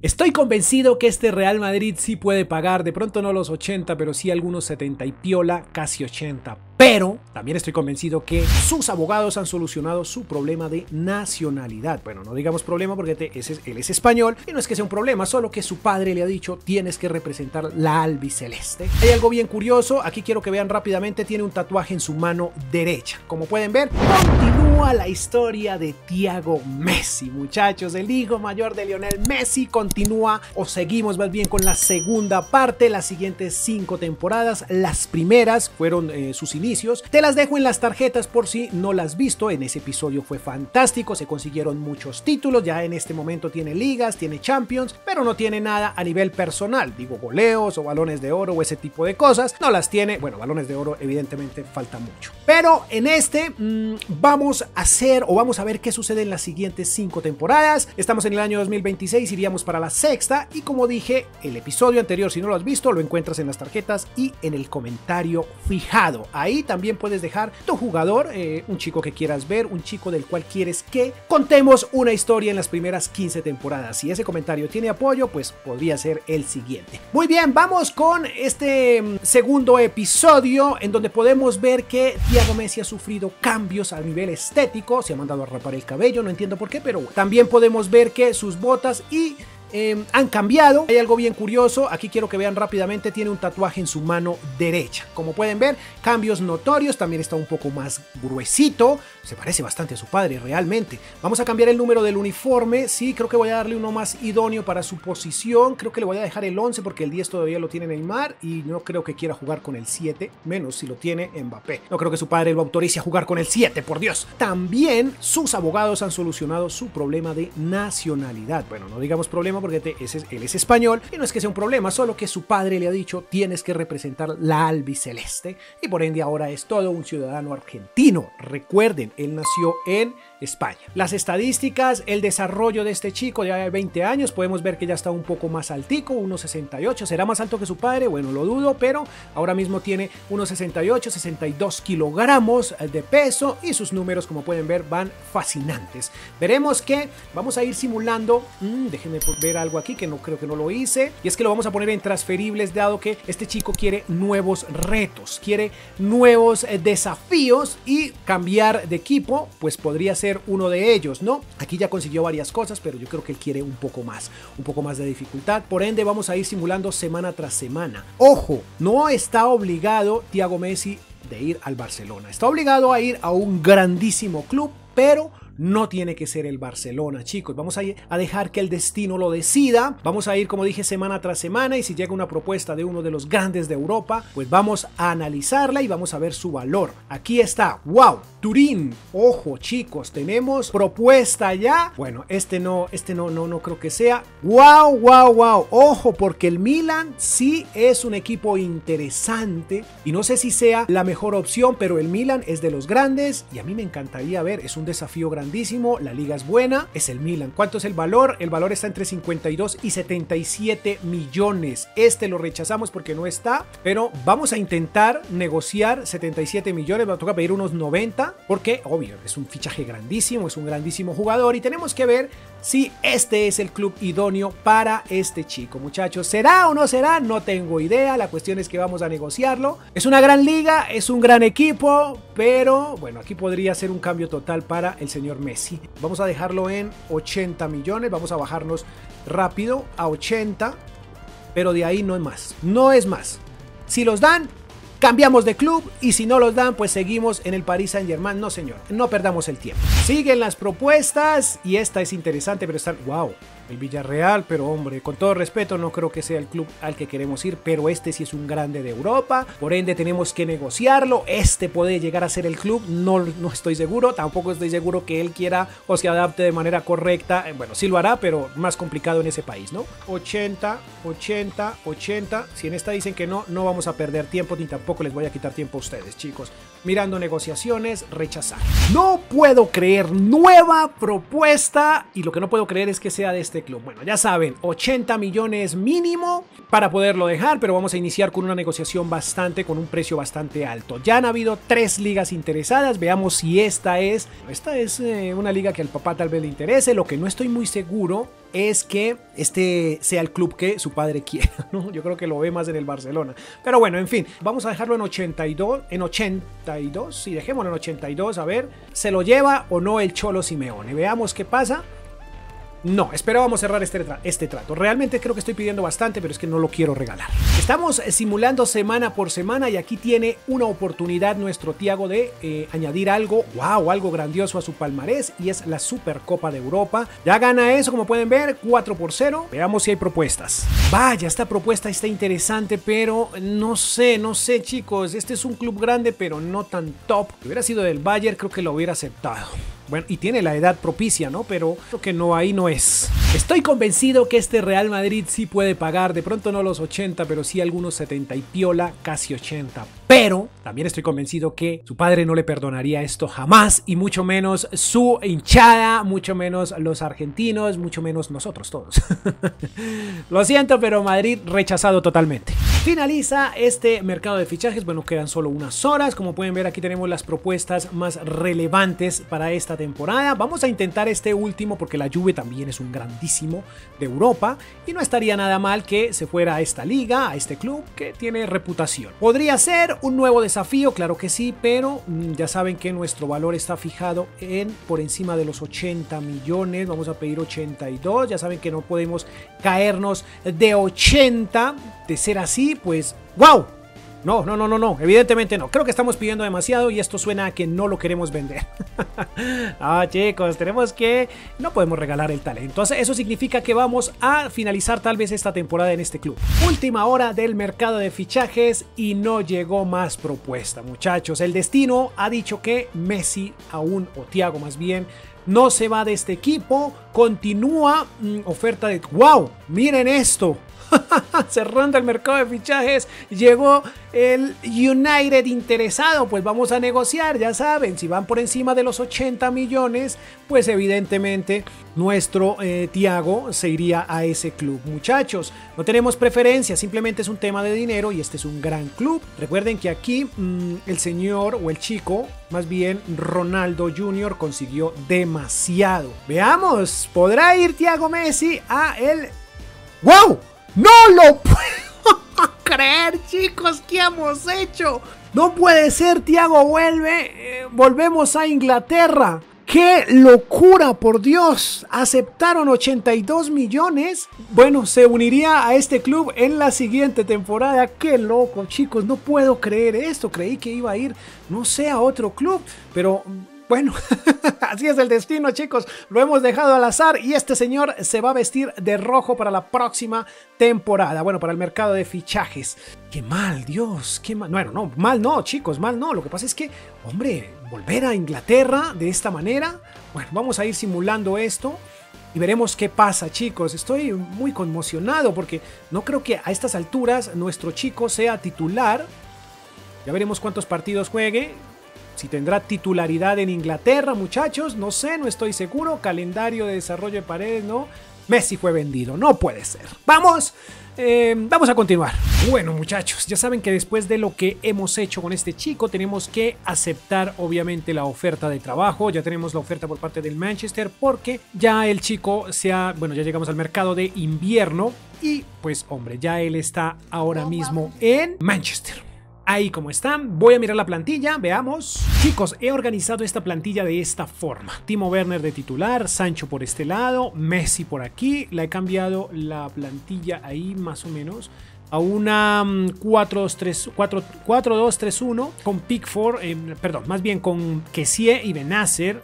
Estoy convencido que este Real Madrid sí puede pagar, de pronto no los 80, pero sí algunos 70 y piola, casi 80. Pero también estoy convencido que sus abogados han solucionado su problema de nacionalidad. Bueno, no digamos problema porque él es español y no es que sea un problema, solo que su padre le ha dicho tienes que representar la albiceleste. Hay algo bien curioso, aquí quiero que vean rápidamente, tiene un tatuaje en su mano derecha. Como pueden ver, continúa la historia de Thiago Messi, muchachos, el hijo mayor de Lionel Messi continúa o seguimos más bien con la segunda parte, las siguientes cinco temporadas, las primeras fueron eh, sus inicios te las dejo en las tarjetas por si no las has visto. En ese episodio fue fantástico, se consiguieron muchos títulos. Ya en este momento tiene ligas, tiene champions, pero no tiene nada a nivel personal. Digo, goleos o balones de oro o ese tipo de cosas. No las tiene. Bueno, balones de oro, evidentemente, falta mucho. Pero en este mmm, vamos a hacer o vamos a ver qué sucede en las siguientes cinco temporadas. Estamos en el año 2026, iríamos para la sexta. Y como dije, el episodio anterior, si no lo has visto, lo encuentras en las tarjetas y en el comentario fijado. Ahí también puedes dejar tu jugador, eh, un chico que quieras ver, un chico del cual quieres que contemos una historia en las primeras 15 temporadas. Si ese comentario tiene apoyo, pues podría ser el siguiente. Muy bien, vamos con este mm, segundo episodio en donde podemos ver que Thiago Messi ha sufrido cambios a nivel estético, se ha mandado a rapar el cabello, no entiendo por qué, pero también podemos ver que sus botas y Em, han cambiado. Hay algo bien curioso, aquí quiero que vean rápidamente, tiene un tatuaje en su mano derecha. Como pueden ver, cambios notorios, también está un poco más gruesito, se parece bastante a su padre realmente. Vamos a cambiar el número del uniforme, sí, creo que voy a darle uno más idóneo para su posición, creo que le voy a dejar el 11 porque el 10 todavía lo tiene Neymar y no creo que quiera jugar con el 7, menos si lo tiene Mbappé. No creo que su padre lo autorice a jugar con el 7, por Dios. También sus abogados han solucionado su problema de nacionalidad. Bueno, no digamos problema porque él es español y no es que sea un problema, solo que su padre le ha dicho tienes que representar la albiceleste y por ende ahora es todo un ciudadano argentino. Recuerden, él nació en España. Las estadísticas, el desarrollo de este chico ya de 20 años, podemos ver que ya está un poco más altico, 1,68. ¿Será más alto que su padre? Bueno, lo dudo, pero ahora mismo tiene 1,68, 62 kilogramos de peso y sus números, como pueden ver, van fascinantes. Veremos que vamos a ir simulando, mmm, déjenme ver algo aquí que no creo que no lo hice, y es que lo vamos a poner en transferibles dado que este chico quiere nuevos retos, quiere nuevos eh, desafíos y cambiar de equipo, pues podría ser uno de ellos, ¿no? Aquí ya consiguió varias cosas, pero yo creo que él quiere un poco más, un poco más de dificultad. Por ende, vamos a ir simulando semana tras semana. Ojo, no está obligado Thiago Messi de ir al Barcelona. Está obligado a ir a un grandísimo club, pero no tiene que ser el Barcelona, chicos. Vamos a, a dejar que el destino lo decida. Vamos a ir, como dije, semana tras semana y si llega una propuesta de uno de los grandes de Europa, pues vamos a analizarla y vamos a ver su valor. Aquí está, wow, Turín. Ojo, chicos, tenemos propuesta ya. Bueno, este no, este no, no, no creo que sea. Wow, wow, wow. Ojo, porque el Milan sí es un equipo interesante y no sé si sea la mejor opción, pero el Milan es de los grandes y a mí me encantaría ver, es un desafío grande la liga es buena, es el Milan. ¿Cuánto es el valor? El valor está entre 52 y 77 millones. Este lo rechazamos porque no está, pero vamos a intentar negociar 77 millones, va a tocar pedir unos 90, porque obvio, es un fichaje grandísimo, es un grandísimo jugador y tenemos que ver si este es el club idóneo para este chico, muchachos. ¿Será o no será? No tengo idea, la cuestión es que vamos a negociarlo. Es una gran liga, es un gran equipo, pero bueno, aquí podría ser un cambio total para el señor Messi. Vamos a dejarlo en 80 millones, vamos a bajarnos rápido a 80, pero de ahí no es más, no es más. Si los dan, cambiamos de club y si no los dan, pues seguimos en el Paris Saint Germain. No, señor, no perdamos el tiempo. Siguen las propuestas y esta es interesante, pero está, wow, el Villarreal, pero hombre, con todo respeto, no creo que sea el club al que queremos ir, pero este sí es un grande de Europa, por ende tenemos que negociarlo, este puede llegar a ser el club, no, no estoy seguro, tampoco estoy seguro que él quiera o se adapte de manera correcta, eh, bueno, sí lo hará, pero más complicado en ese país, ¿no? 80, 80, 80, si en esta dicen que no, no vamos a perder tiempo ni tampoco les voy a quitar tiempo a ustedes, chicos. Mirando negociaciones, rechazar. No puedo creer, nueva propuesta, y lo que no puedo creer es que sea de este club. Bueno, ya saben, 80 millones mínimo para poderlo dejar, pero vamos a iniciar con una negociación bastante, con un precio bastante alto. Ya han habido tres ligas interesadas, veamos si esta es, esta es eh, una liga que al papá tal vez le interese, lo que no estoy muy seguro es que este sea el club que su padre quiera, ¿no? Yo creo que lo ve más en el Barcelona. Pero bueno, en fin, vamos a dejarlo en 82, en 82, si dejémoslo en 82, a ver, ¿se lo lleva o no el Cholo Simeone? Veamos qué pasa. No, esperábamos cerrar este, este trato. Realmente creo que estoy pidiendo bastante, pero es que no lo quiero regalar. Estamos eh, simulando semana por semana y aquí tiene una oportunidad nuestro Tiago de eh, añadir algo, wow, algo grandioso a su palmarés y es la Supercopa de Europa. Ya gana eso, como pueden ver, 4 por 0. Veamos si hay propuestas. Vaya, esta propuesta está interesante, pero no sé, no sé chicos, este es un club grande, pero no tan top. Si hubiera sido del Bayern, creo que lo hubiera aceptado. Bueno, y tiene la edad propicia, ¿no? Pero creo que no, ahí no es. Estoy convencido que este Real Madrid sí puede pagar, de pronto no los 80, pero sí algunos 70 y piola, casi 80. Pero también estoy convencido que su padre no le perdonaría esto jamás, y mucho menos su hinchada, mucho menos los argentinos, mucho menos nosotros todos. Lo siento, pero Madrid rechazado totalmente. Finaliza este mercado de fichajes, bueno, quedan solo unas horas, como pueden ver aquí tenemos las propuestas más relevantes para esta temporada. Vamos a intentar este último porque la Juve también es un grandísimo de Europa y no estaría nada mal que se fuera a esta liga, a este club que tiene reputación. Podría ser un nuevo desafío, claro que sí, pero mm, ya saben que nuestro valor está fijado en por encima de los 80 millones, vamos a pedir 82, ya saben que no podemos caernos de 80, de ser así, pues, wow, no, no, no, no, no, evidentemente no. Creo que estamos pidiendo demasiado y esto suena a que no lo queremos vender. ah, chicos, tenemos que... No podemos regalar el talento. Entonces, eso significa que vamos a finalizar tal vez esta temporada en este club. Última hora del mercado de fichajes y no llegó más propuesta, muchachos. El destino ha dicho que Messi aún, o Thiago más bien, no se va de este equipo. Continúa mm, oferta de... ¡Wow! Miren esto. cerrando el mercado de fichajes, llegó el United interesado, pues vamos a negociar, ya saben, si van por encima de los 80 millones, pues evidentemente nuestro eh, Tiago se iría a ese club. Muchachos, no tenemos preferencia, simplemente es un tema de dinero y este es un gran club. Recuerden que aquí mm, el señor o el chico, más bien Ronaldo Jr. consiguió demasiado. Veamos, ¿podrá ir Tiago Messi a el... ¡Wow! ¡No lo puedo creer, chicos! ¿Qué hemos hecho? No puede ser, Tiago vuelve. Eh, volvemos a Inglaterra. ¡Qué locura, por Dios! Aceptaron 82 millones. Bueno, se uniría a este club en la siguiente temporada. ¡Qué loco, chicos! No puedo creer esto. Creí que iba a ir, no sé, a otro club. Pero bueno, así es el destino, chicos. Lo hemos dejado al azar y este señor se va a vestir de rojo para la próxima temporada. Bueno, para el mercado de fichajes. Qué mal, Dios, qué mal. Bueno, no, mal no, chicos, mal no. Lo que pasa es que, hombre, volver a Inglaterra de esta manera. Bueno, vamos a ir simulando esto y veremos qué pasa, chicos. Estoy muy conmocionado porque no creo que a estas alturas nuestro chico sea titular. Ya veremos cuántos partidos juegue. Si tendrá titularidad en Inglaterra, muchachos, no sé, no estoy seguro. Calendario de desarrollo de paredes, no. Messi fue vendido, no puede ser. Vamos, eh, vamos a continuar. Bueno muchachos, ya saben que después de lo que hemos hecho con este chico, tenemos que aceptar obviamente la oferta de trabajo. Ya tenemos la oferta por parte del Manchester porque ya el chico se ha, bueno, ya llegamos al mercado de invierno y pues hombre, ya él está ahora mismo en Manchester ahí como están. Voy a mirar la plantilla, veamos. Chicos, he organizado esta plantilla de esta forma. Timo Werner de titular, Sancho por este lado, Messi por aquí. La he cambiado la plantilla ahí más o menos a una 4-2-3-1 mm, con Pickford, eh, perdón, más bien con Kessie y Benacer,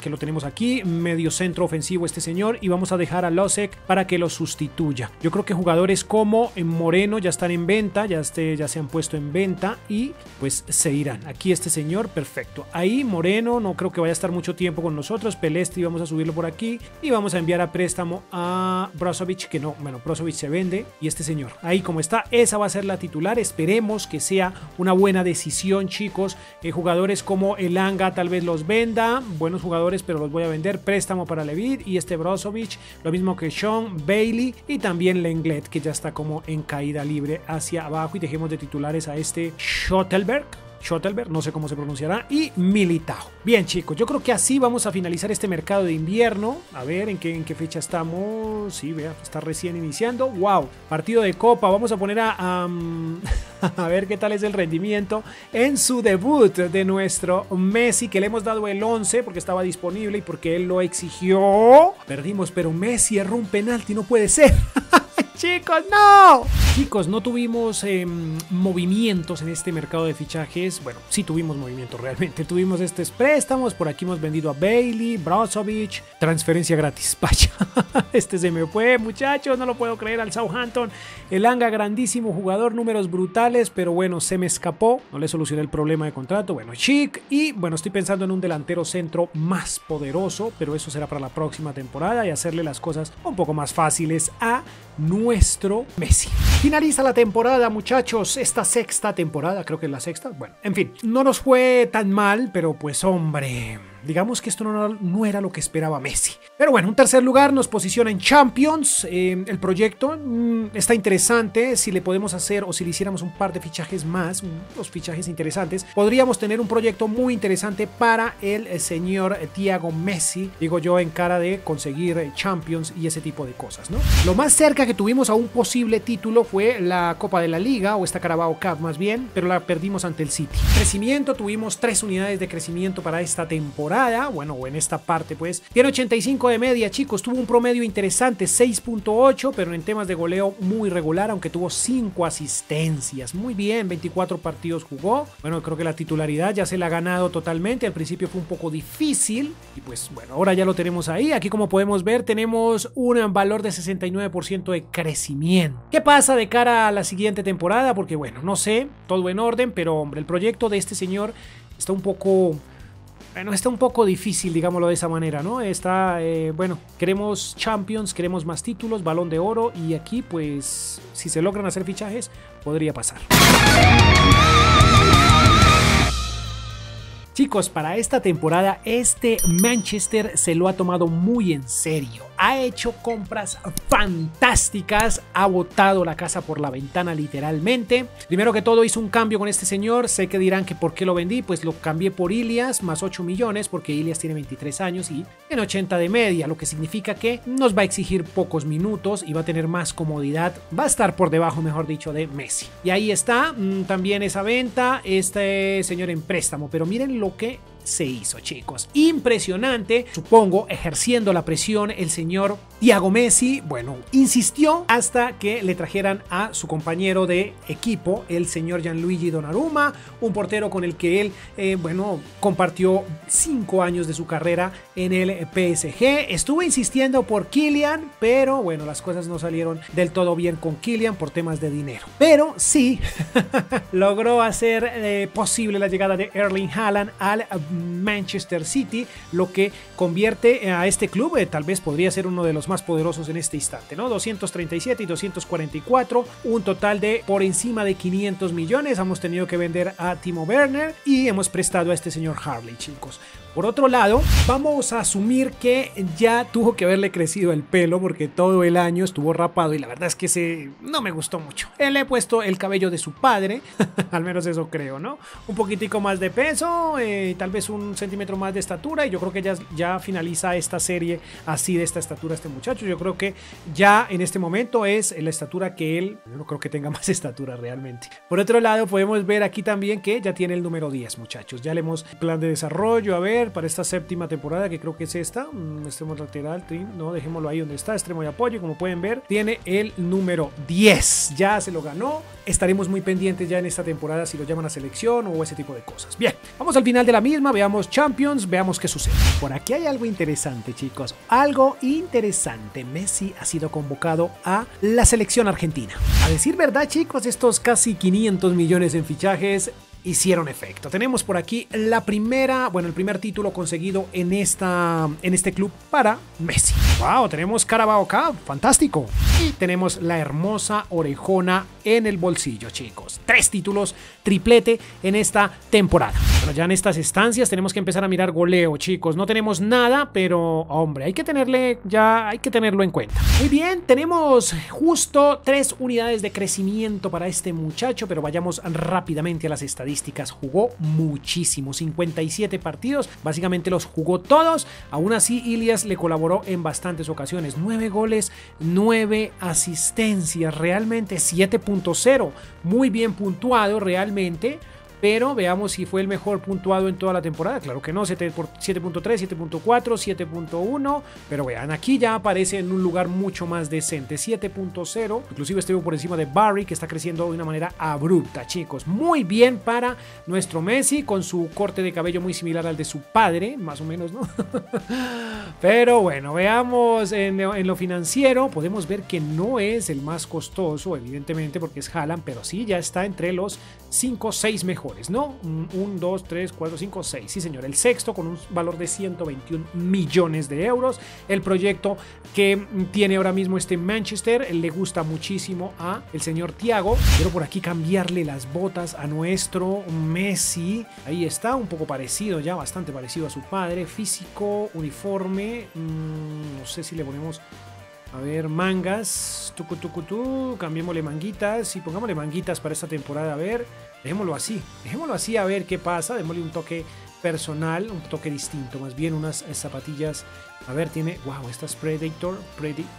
que lo tenemos aquí, medio centro ofensivo este señor, y vamos a dejar a Losek para que lo sustituya. Yo creo que jugadores como en Moreno ya están en venta, ya, este, ya se han puesto en venta y pues se irán. Aquí este señor, perfecto. Ahí Moreno, no creo que vaya a estar mucho tiempo con nosotros, Pelestri vamos a subirlo por aquí y vamos a enviar a préstamo a Brozovic, que no, bueno, Brozovic se vende, y este señor, ahí como está, esa va a ser la titular. Esperemos que sea una buena decisión, chicos. Eh, jugadores como Elanga tal vez los venda. Buenos jugadores, pero los voy a vender. Préstamo para Levit y este Brozovic. Lo mismo que Sean Bailey y también Lenglet, que ya está como en caída libre hacia abajo. Y dejemos de titulares a este Schottelberg Schottelberg, no sé cómo se pronunciará, y Militao. Bien chicos, yo creo que así vamos a finalizar este mercado de invierno. A ver en qué, en qué fecha estamos. Sí, vea, está recién iniciando. ¡Wow! Partido de copa. Vamos a poner a... a ver qué tal es el rendimiento en su debut de nuestro Messi, que le hemos dado el 11 porque estaba disponible y porque él lo exigió. Perdimos, pero Messi erró un penalti, no puede ser. Chicos, no. Chicos, no tuvimos em, movimientos en este mercado de fichajes. Bueno, sí tuvimos movimientos realmente. Tuvimos estos préstamos. Por aquí hemos vendido a Bailey, Brozovic. Transferencia gratis. Vaya. Este se me fue, muchachos. No lo puedo creer al Southampton. El Anga, grandísimo jugador. Números brutales. Pero bueno, se me escapó. No le solucioné el problema de contrato. Bueno, chic. Y bueno, estoy pensando en un delantero centro más poderoso. Pero eso será para la próxima temporada. Y hacerle las cosas un poco más fáciles a nuestro Messi. Finaliza la temporada, muchachos. Esta sexta temporada, creo que es la sexta. Bueno, en fin, no nos fue tan mal, pero pues hombre, digamos que esto no, era lo que esperaba Messi. Pero bueno, un tercer lugar nos posiciona en Champions. Eh, el proyecto mm, está interesante. Si le podemos hacer o si le hiciéramos un par de fichajes más, unos fichajes interesantes, podríamos tener un proyecto muy interesante para el, el señor Thiago Messi. Digo yo, en cara de conseguir Champions y ese tipo de cosas, ¿no? Lo más cerca que tuvimos a un posible título fue la Copa de la Liga o esta Carabao Cup más bien, pero la perdimos ante el City. Crecimiento, tuvimos tres unidades de crecimiento para esta bueno, o en esta parte pues, tiene 85 de media, chicos, tuvo un promedio interesante, 6.8, pero en temas de goleo muy regular, aunque tuvo 5 asistencias, muy bien, 24 partidos jugó, bueno, creo que la titularidad ya se la ha ganado totalmente, al principio fue un poco difícil, y pues bueno, ahora ya lo tenemos ahí, aquí como podemos ver tenemos un valor de 69% de crecimiento. ¿Qué pasa de cara a la siguiente temporada? Porque bueno, no sé, todo en orden, pero hombre, el proyecto de este señor está un poco bueno, está un poco difícil, digámoslo de esa manera, ¿no? Está, eh, bueno, queremos Champions, queremos más títulos, balón de oro y aquí pues si se logran hacer fichajes podría pasar. Chicos, para esta temporada este Manchester se lo ha tomado muy en serio. Ha hecho compras fantásticas, ha botado la casa por la ventana literalmente. Primero que todo hizo un cambio con este señor, sé que dirán que por qué lo vendí, pues lo cambié por Ilias más 8 millones porque Ilias tiene 23 años y en 80 de media, lo que significa que nos va a exigir pocos minutos y va a tener más comodidad, va a estar por debajo mejor dicho de Messi. Y ahí está mm, también esa venta, este señor en préstamo, pero miren lo que se hizo, chicos. Impresionante, supongo, ejerciendo la presión el señor Thiago Messi, bueno, insistió hasta que le trajeran a su compañero de equipo, el señor Gianluigi Donnarumma, un portero con el que él, eh, bueno, compartió cinco años de su carrera en el PSG. Estuvo insistiendo por Kylian, pero bueno, las cosas no salieron del todo bien con Kylian por temas de dinero. Pero sí, logró hacer eh, posible la llegada de Erling Haaland al Manchester City, lo que convierte a este club, eh, tal vez podría ser uno de los más poderosos en este instante, ¿no? 237 y 244, un total de por encima de 500 millones. Hemos tenido que vender a Timo Werner y hemos prestado a este señor Harley, chicos. Por otro lado, vamos a asumir que ya tuvo que haberle crecido el pelo porque todo el año estuvo rapado y la verdad es que se no me gustó mucho. Él le he puesto el cabello de su padre, al menos eso creo, ¿no? Un poquitico más de peso, eh, tal vez un centímetro más de estatura y yo creo que ya, ya finaliza esta serie así de esta estatura este muchacho. Yo creo que ya en este momento es la estatura que él, yo no creo que tenga más estatura realmente. Por otro lado, podemos ver aquí también que ya tiene el número 10, muchachos. Ya le hemos plan de desarrollo, a ver para esta séptima temporada, que creo que es esta. Mm, extremo lateral, no, dejémoslo ahí donde está, extremo de apoyo, como pueden ver, tiene el número 10. Ya se lo ganó. Estaremos muy pendientes ya en esta temporada si lo llaman a selección o ese tipo de cosas. Bien, vamos al final de la misma, veamos Champions, veamos qué sucede. Por aquí hay algo interesante, chicos. Algo interesante. Messi ha sido convocado a la selección argentina. A decir verdad, chicos, estos casi 500 millones en fichajes hicieron efecto. Tenemos por aquí la primera, bueno, el primer título conseguido en, esta, en este club para Messi. ¡Wow! Tenemos Carabao Cup, fantástico. Y tenemos la hermosa orejona en el bolsillo, chicos. Tres títulos, triplete en esta temporada. Bueno, ya en estas estancias tenemos que empezar a mirar goleo, chicos. No tenemos nada, pero hombre, hay que tenerle ya, hay que tenerlo en cuenta. Muy bien, tenemos justo tres unidades de crecimiento para este muchacho, pero vayamos rápidamente a las estadísticas. Jugó muchísimo, 57 partidos, básicamente los jugó todos. Aún así, Ilias le colaboró en bastantes ocasiones. 9 goles, 9 asistencias, realmente 7.0. Muy bien puntuado realmente pero veamos si fue el mejor puntuado en toda la temporada. Claro que no, 7.3, 7.4, 7.1, pero vean, aquí ya aparece en un lugar mucho más decente, 7.0, inclusive estuvo por encima de Barry, que está creciendo de una manera abrupta, chicos. Muy bien para nuestro Messi, con su corte de cabello muy similar al de su padre, más o menos, ¿no? pero bueno, veamos en, lo financiero, podemos ver que no es el más costoso, evidentemente, porque es Haaland, pero sí ya está entre los 5 o 6 mejores, ¿no? 1, 2, 3, 4, 5, 6. Sí, señor. El sexto con un valor de 121 millones de euros. El proyecto que tiene ahora mismo este Manchester le gusta muchísimo a el señor Tiago. Quiero por aquí cambiarle las botas a nuestro Messi. Ahí está, un poco parecido ya, bastante parecido a su padre. Físico, uniforme. Mmm, no sé si le ponemos a ver, mangas. Tucu, tucu, tu. Cambiémosle manguitas. Y pongámosle manguitas para esta temporada. A ver, dejémoslo así. Dejémoslo así a ver qué pasa. Démosle un toque personal, un toque distinto. Más bien unas zapatillas. A ver, tiene. Wow, esta es Predator.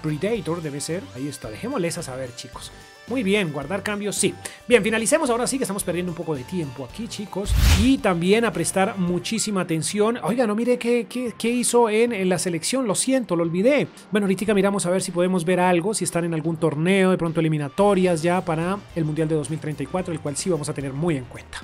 Predator debe ser. Ahí está. Dejémosle esas a ver, chicos. Muy bien, guardar cambios, sí. Bien, finalicemos ahora sí que estamos perdiendo un poco de tiempo aquí, chicos. Y también a prestar muchísima atención. Oiga, no mire qué, qué, hizo en, en, la selección, lo siento, lo olvidé. Bueno, ahorita miramos a ver si podemos ver algo, si están en algún torneo, de pronto eliminatorias ya para el Mundial de 2034, el cual sí vamos a tener muy en cuenta.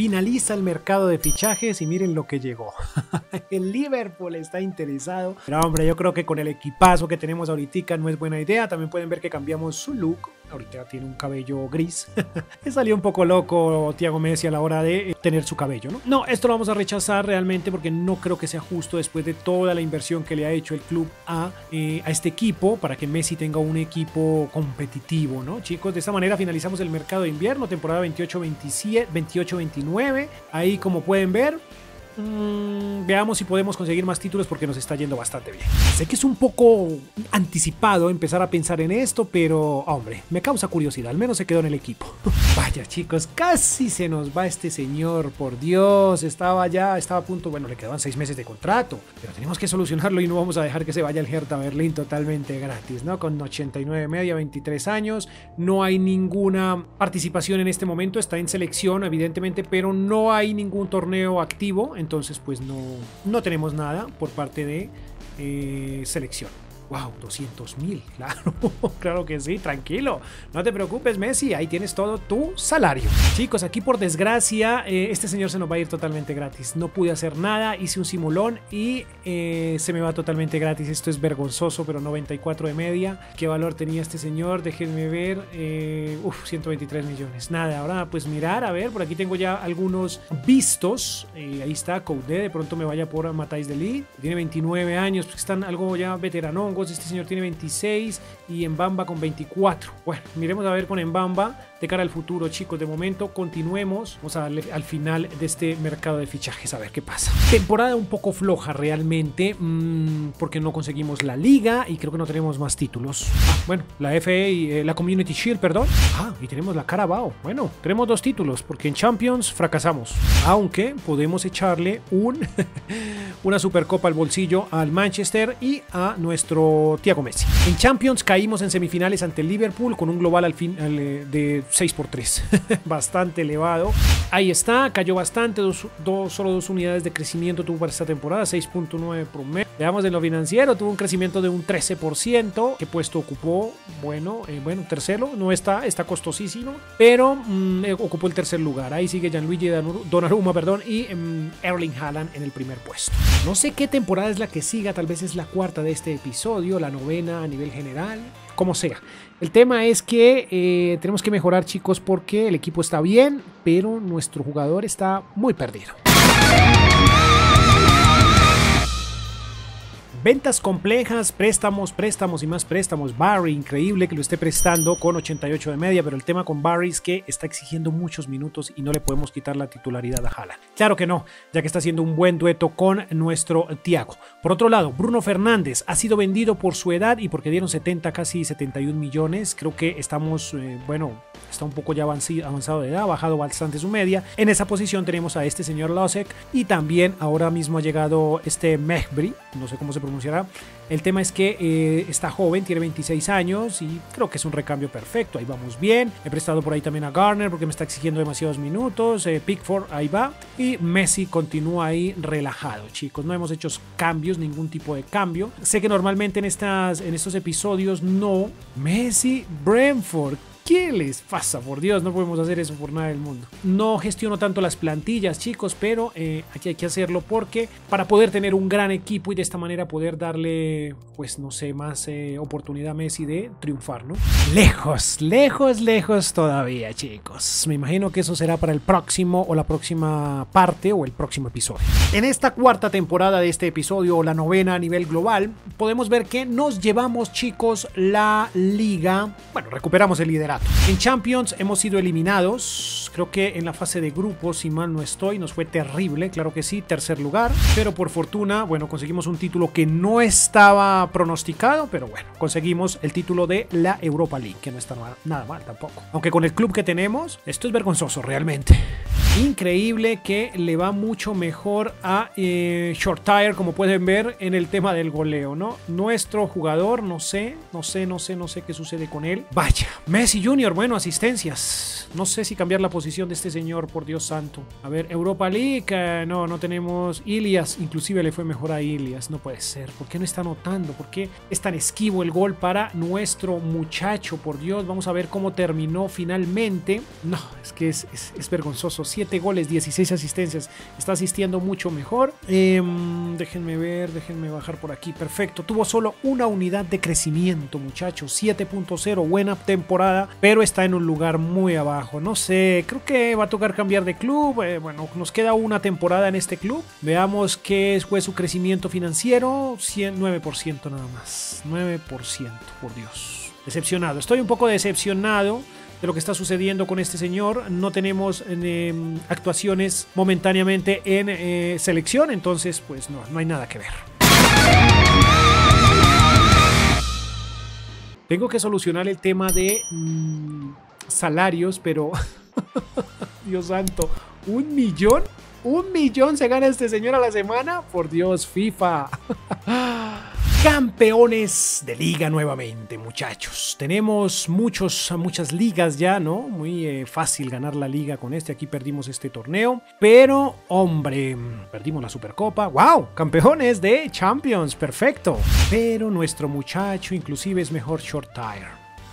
Finaliza el mercado de fichajes y miren lo que llegó. el Liverpool está interesado. Pero hombre, yo creo que con el equipazo que tenemos ahorita no es buena idea. También pueden ver que cambiamos su look ahorita tiene un cabello gris. salió un poco loco Tiago Messi a la hora de eh, tener su cabello, ¿no? No, esto lo vamos a rechazar realmente porque no creo que sea justo después de toda la inversión que le ha hecho el club a, eh, a este equipo para que Messi tenga un equipo competitivo, ¿no? Chicos, de esta manera finalizamos el mercado de invierno, temporada 28-29. Ahí como pueden ver, Mm, veamos si podemos conseguir más títulos porque nos está yendo bastante bien. Sé que es un poco anticipado empezar a pensar en esto, pero hombre, me causa curiosidad, al menos se quedó en el equipo. Vaya chicos, casi se nos va este señor, por Dios, estaba ya, estaba a punto, bueno, le quedaban seis meses de contrato, pero tenemos que solucionarlo y no vamos a dejar que se vaya el Hertha Berlín totalmente gratis, ¿no? Con 89 media, 23 años, no hay ninguna participación en este momento, está en selección evidentemente, pero no hay ningún torneo activo, entonces pues no, no tenemos nada por parte de eh, selección. Wow, 200 mil, claro, claro que sí, tranquilo. No te preocupes, Messi, ahí tienes todo tu salario. Chicos, aquí por desgracia, eh, este señor se nos va a ir totalmente gratis. No pude hacer nada, hice un simulón y eh, se me va totalmente gratis. Esto es vergonzoso, pero 94 de media. ¿Qué valor tenía este señor? Déjenme ver. Eh, uf, 123 millones. Nada, ahora pues mirar, a ver, por aquí tengo ya algunos vistos. ahí está, Code, de pronto me vaya por Matáis de Lee. Tiene 29 años, pues están algo ya este señor tiene 26 y Mbamba con 24. Bueno, miremos a ver con Mbamba de cara al futuro, chicos. De momento, continuemos. Vamos a darle al final de este mercado de fichajes a ver qué pasa. Temporada un poco floja realmente, mmm, porque no conseguimos la liga y creo que no tenemos más títulos. Bueno, la FA y eh, la Community Shield, perdón. Ah, y tenemos la Carabao. Bueno, tenemos dos títulos, porque en Champions fracasamos. Aunque podemos echarle un una Supercopa al bolsillo al Manchester y a nuestro Thiago Messi. En Champions caímos en semifinales ante el Liverpool con un global al fin eh, de 6 por 3 bastante elevado. Ahí está, cayó bastante, dos, solo dos unidades de crecimiento tuvo para esta temporada, 6.9 promedio. Veamos en lo financiero, tuvo un crecimiento de un 13%. ¿Qué puesto ocupó? Bueno, eh, bueno, tercero, no está, está costosísimo, pero mm, eh, ocupó el tercer lugar. Ahí sigue Gianluigi Donnarumma, perdón, y mm, Erling Haaland en el primer puesto. No sé qué temporada es la que siga, tal vez es la cuarta de este episodio, la novena a nivel general, como sea. El tema es que eh, tenemos que mejorar chicos porque el equipo está bien, pero nuestro jugador está muy perdido. Ventas complejas, préstamos, préstamos y más préstamos. Barry, increíble que lo esté prestando con 88 de media, pero el tema con Barry es que está exigiendo muchos minutos y no le podemos quitar la titularidad a Jala. Claro que no, ya que está haciendo un buen dueto con nuestro Tiago. Por otro lado, Bruno Fernández ha sido vendido por su edad y porque dieron 70, casi 71 millones. Creo que estamos, eh, bueno, está un poco ya avanzado de edad, ha bajado bastante su media. En esa posición tenemos a este señor Losek y también ahora mismo ha llegado este Mehbri, no sé cómo se pronuncia el tema es que eh, está joven, tiene 26 años y creo que es un recambio perfecto. Ahí vamos bien. He prestado por ahí también a Garner porque me está exigiendo demasiados minutos. Eh, Pickford ahí va. Y Messi continúa ahí relajado, chicos. No hemos hecho cambios, ningún tipo de cambio. Sé que normalmente en, estas, en estos episodios no. Messi, Brentford. ¿Qué les pasa? Por Dios, no podemos hacer eso por nada del mundo. No gestiono tanto las plantillas, chicos, pero eh, aquí hay que hacerlo porque para poder tener un gran equipo y de esta manera poder darle, pues no sé, más eh, oportunidad a Messi de triunfar, ¿no? Lejos, lejos, lejos todavía, chicos. Me imagino que eso será para el próximo o la próxima parte o el próximo episodio. En esta cuarta temporada de este episodio o la novena a nivel global, podemos ver que nos llevamos, chicos, la liga. Bueno, recuperamos el en Champions hemos sido eliminados, creo que en la fase de grupos, si mal no estoy, nos fue terrible, claro que sí, tercer lugar, pero por fortuna, bueno, conseguimos un título que no estaba pronosticado, pero bueno, conseguimos el título de la Europa League, que no está nada mal tampoco. Aunque con el club que tenemos, esto es vergonzoso realmente. Increíble que le va mucho mejor a eh, Short Tire, como pueden ver en el tema del goleo, ¿no? Nuestro jugador, no sé, no sé, no sé, no sé qué sucede con él. Vaya, Messi Junior, bueno, asistencias. No sé si cambiar la posición de este señor, por Dios santo. A ver, Europa League, eh, no, no tenemos Ilias, inclusive le fue mejor a Ilias, no puede ser. ¿Por qué no está anotando? ¿Por qué es tan esquivo el gol para nuestro muchacho? Por Dios, vamos a ver cómo terminó finalmente. No, es que es, vergonzoso. 7 goles, 16 asistencias. Está asistiendo mucho mejor. Em, déjenme ver, déjenme bajar por aquí. Perfecto. Tuvo solo una unidad de crecimiento, muchachos. 7.0. Buena temporada, pero está en un lugar muy abajo. No sé, creo que va a tocar cambiar de club. Eh, bueno, nos queda una temporada en este club. Veamos qué fue su crecimiento financiero. 9% nada más. 9%, por Dios. Decepcionado. Estoy un poco decepcionado de lo que está sucediendo con este señor. No tenemos em, actuaciones momentáneamente en eh, selección, entonces pues no, no hay nada que ver. Tengo que solucionar el tema de mm, salarios, pero Dios santo, ¿un millón? ¿Un millón se gana este señor a la semana? Por Dios, FIFA. Campeones de liga nuevamente, muchachos. Tenemos muchos, muchas ligas ya, ¿no? Muy eh, fácil ganar la liga con este. Aquí perdimos este torneo. Pero, hombre, perdimos la Supercopa. ¡Wow! Campeones de Champions, perfecto. Pero nuestro muchacho inclusive es mejor short tire.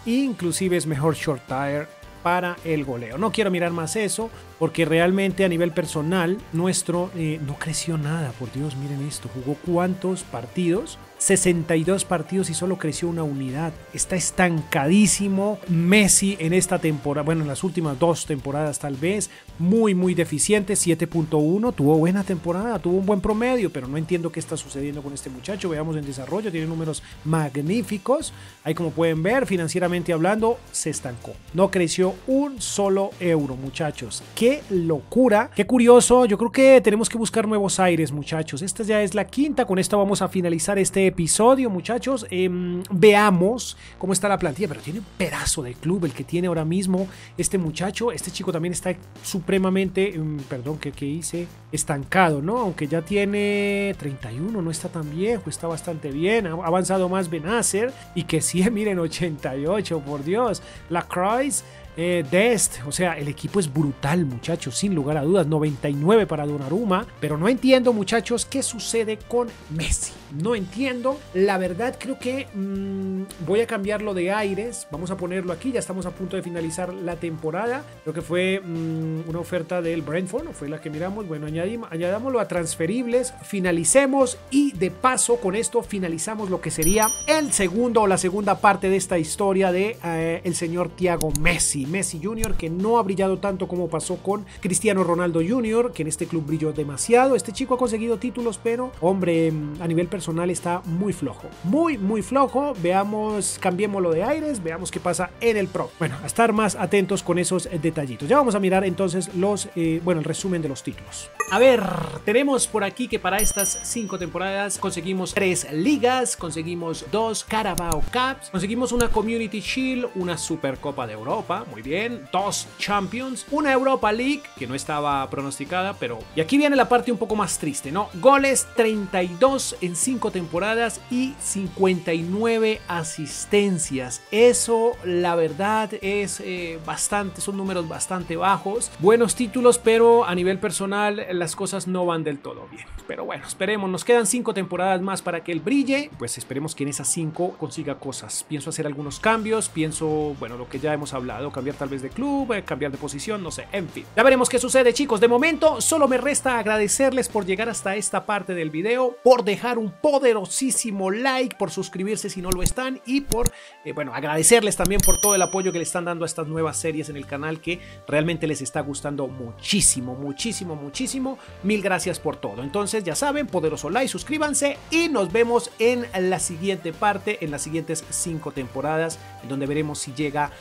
Inclusive es mejor short tire para el goleo. No quiero mirar más eso porque realmente a nivel personal nuestro eh, no creció nada. Por Dios, miren esto. Jugó cuántos partidos 62 partidos y solo creció una unidad. Está estancadísimo Messi en esta temporada, bueno, en las últimas dos temporadas tal vez, muy, muy deficiente, 7.1, tuvo buena temporada, tuvo un buen promedio, pero no entiendo qué está sucediendo con este muchacho. Veamos en desarrollo, tiene números magníficos. Ahí como pueden ver, financieramente hablando, se estancó. No creció un solo euro, muchachos. Qué locura, qué curioso. Yo creo que tenemos que buscar nuevos aires, muchachos. Esta ya es la quinta, con esta vamos a finalizar este episodio, muchachos. Em, veamos cómo está la plantilla, pero tiene un pedazo de club el que tiene ahora mismo este muchacho. Este chico también está supremamente, em, perdón, que, que hice, estancado, ¿no? Aunque ya tiene 31, no está tan viejo, está bastante bien. Ha avanzado más Benacer y que sí, miren, 88, por Dios. La Croix eh, Dest, o sea, el equipo es brutal, muchachos, sin lugar a dudas. 99 para Donnarumma, pero no entiendo, muchachos, qué sucede con Messi. No entiendo. La verdad, creo que mmm, voy a cambiarlo de aires. Vamos a ponerlo aquí. Ya estamos a punto de finalizar la temporada. Creo que fue mmm, una oferta del Brentford, fue la que miramos. Bueno, añadimos, añadámoslo a transferibles. Finalicemos y de paso con esto finalizamos lo que sería el segundo o la segunda parte de esta historia de eh, el señor Thiago Messi. Messi Jr., que no ha brillado tanto como pasó con Cristiano Ronaldo Jr., que en este club brilló demasiado. Este chico ha conseguido títulos, pero hombre, a nivel personal está muy flojo. Muy, muy flojo. Veamos, cambiémoslo de aires, veamos qué pasa en el Pro. Bueno, a estar más atentos con esos detallitos. Ya vamos a mirar entonces los, eh, bueno, el resumen de los títulos. A ver, tenemos por aquí que para estas cinco temporadas conseguimos tres ligas, conseguimos dos Carabao Cups, conseguimos una Community Shield, una Supercopa de Europa, muy bien, dos Champions, una Europa League que no estaba pronosticada, pero... Y aquí viene la parte un poco más triste, ¿no? Goles 32 en cinco temporadas y 59 asistencias. Eso, la verdad, es eh, bastante, son números bastante bajos. Buenos títulos, pero a nivel personal las cosas no van del todo bien. Pero bueno, esperemos, nos quedan cinco temporadas más para que él brille, pues esperemos que en esas cinco consiga cosas. Pienso hacer algunos cambios, pienso, bueno, lo que ya hemos hablado, cambiar tal vez de club, eh, cambiar de posición, no sé, en fin. Ya veremos qué sucede, chicos. De momento, solo me resta agradecerles por llegar hasta esta parte del video, por dejar un poderosísimo like, por suscribirse si no lo están y por, eh, bueno, agradecerles también por todo el apoyo que le están dando a estas nuevas series en el canal que realmente les está gustando muchísimo, muchísimo, muchísimo. Mil gracias por todo. Entonces, ya saben, poderoso like, suscríbanse y nos vemos en la siguiente parte, en las siguientes cinco temporadas, en donde veremos si llega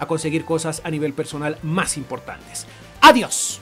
a conseguir cosas a nivel personal más importantes. ¡Adiós!